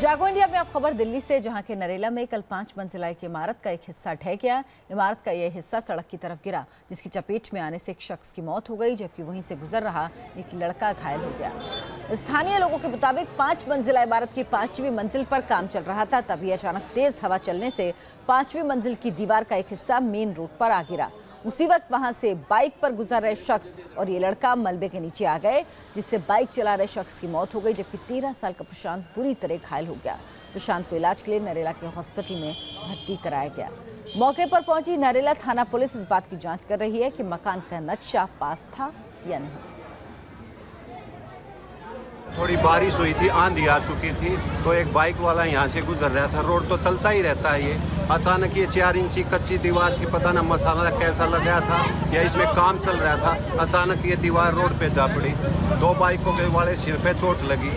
जागो इंडिया में अब खबर दिल्ली से, जहाँ के नरेला में कल पाँच मंजिला एक इमारत का एक हिस्सा ढह गया। इमारत का यह हिस्सा सड़क की तरफ़ गिरा, जिसकी चपेट में आने से एक शख्स की मौत हो गई, जबकि वहीं से गुजर रहा एक लड़का घायल हो गया। स्थानीय लोगों के मुताबिक पाँच मंजिला इमारत की पांचवी मंजिल पर काम चल रहा था, तभी अचानक तेज हवा चलने से पांचवी मंजिल की दीवार का एक हिस्सा मेन रोड पर आ गिरा। उसी वक्त वहाँ से बाइक पर गुजर रहे शख्स और ये लड़का मलबे के नीचे आ गए, जिससे बाइक चला रहे शख्स की मौत हो गई, जबकि तेरह साल का प्रशांत बुरी तरह घायल हो गया। प्रशांत को इलाज के लिए नरेला के हॉस्पिटल में भर्ती कराया गया। मौके पर पहुँची नरेला थाना पुलिस, इस बात की जाँच कर रही है कि मकान का नक्शा पास था या नहीं। थोड़ी बारिश हुई थी, आंधी आ चुकी थी तो एक बाइक वाला यहाँ से गुजर रहा था। रोड तो चलता ही रहता है ये। अचानक ये चार इंची कच्ची दीवार की पता ना मसाला कैसा लगाया था, या इसमें काम चल रहा था, अचानक ये दीवार रोड पे जा पड़ी। दो बाइकों के वाले सिर पे चोट लगी।